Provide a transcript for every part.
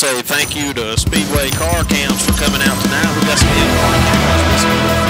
say thank you to Speedway Car Cams for coming out tonight. We got some new car cameras.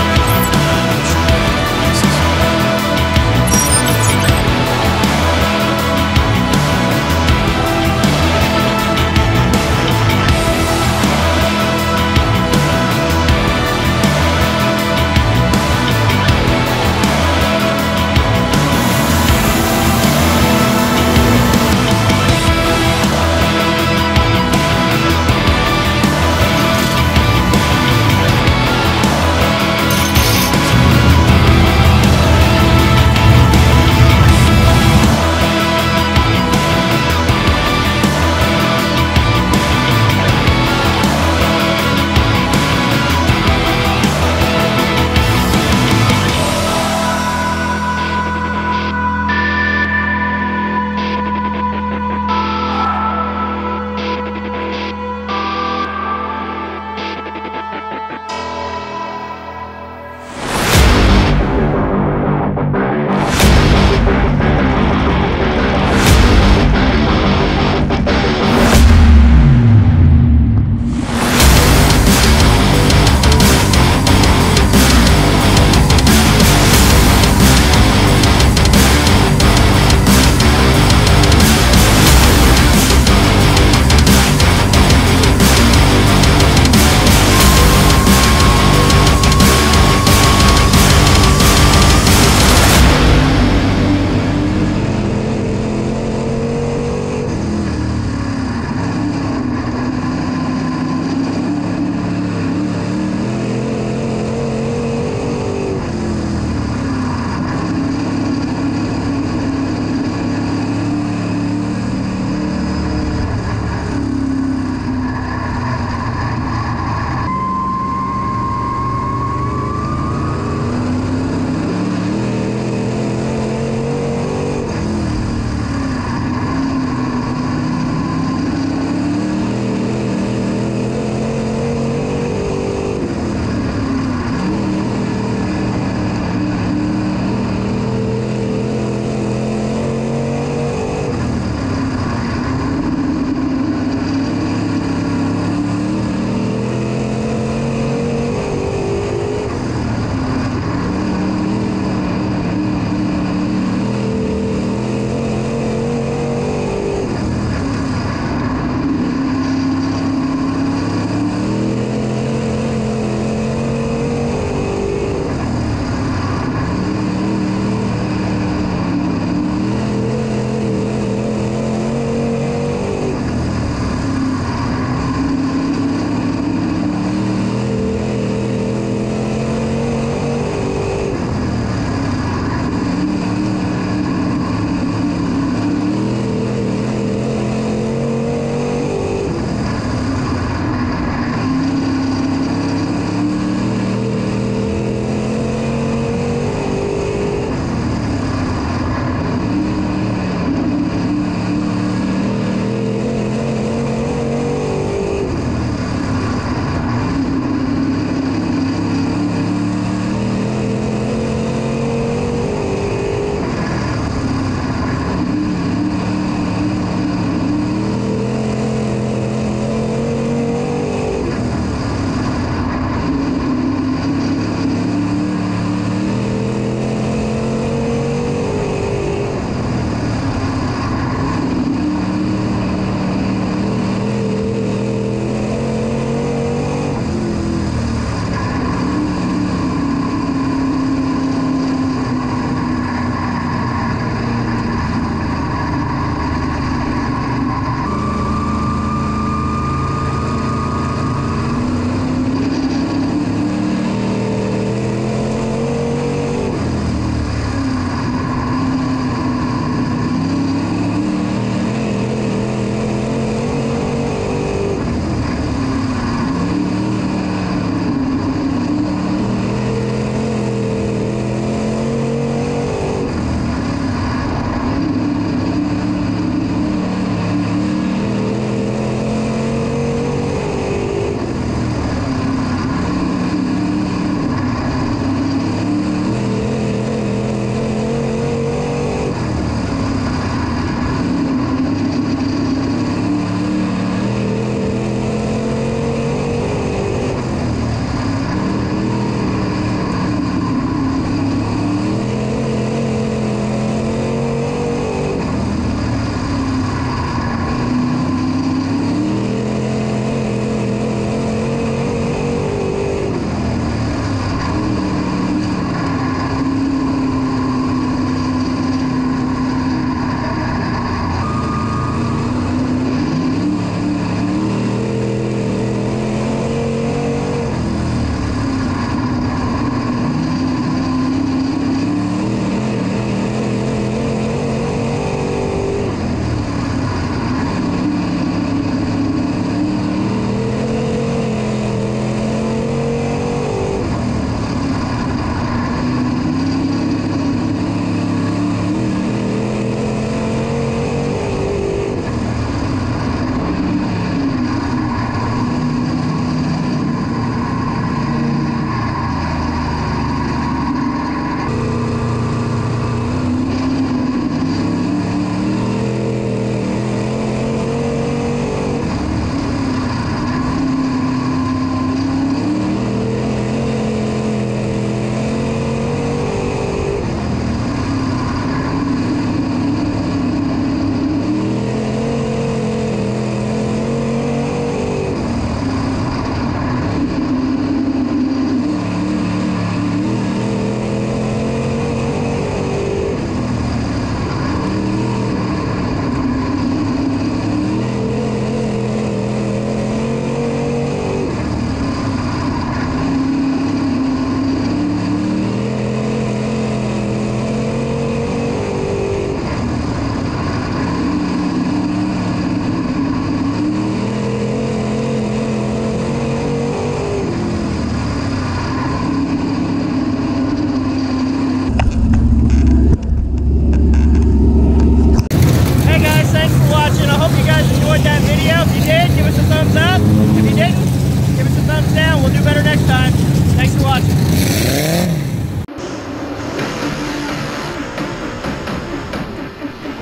Do better next time. Thanks for watching.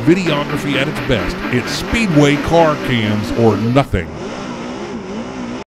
Videography at its best. It's Speedway car cams or nothing.